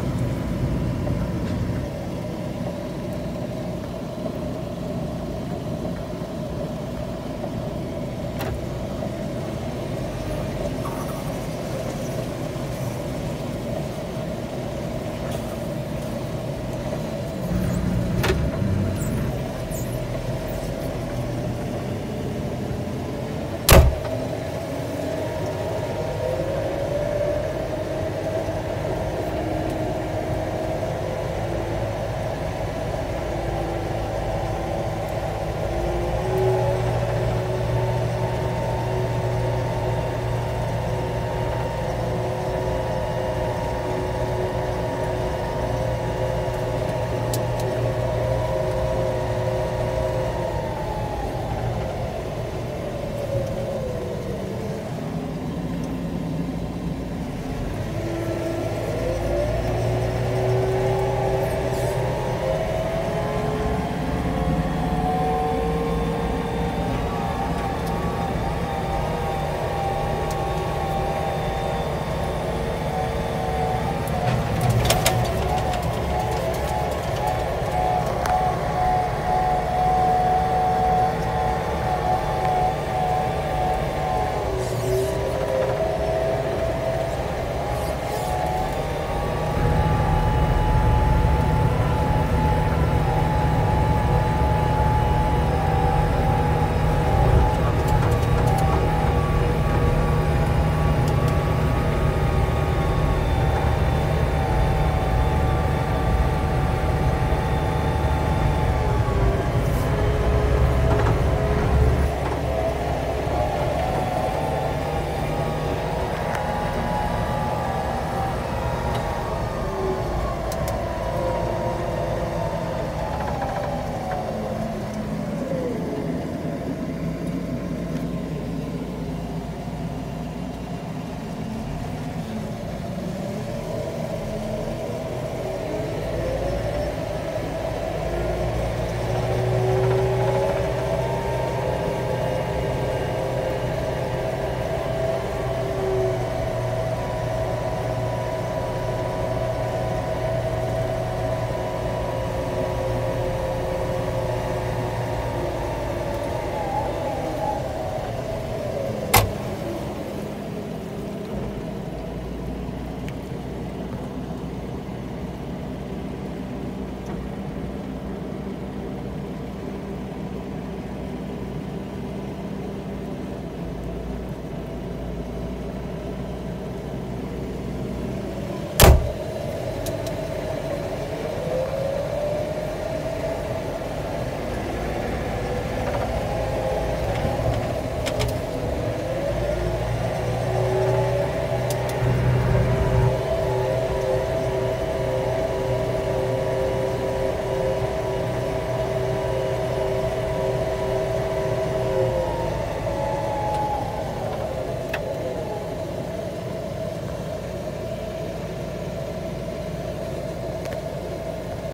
out.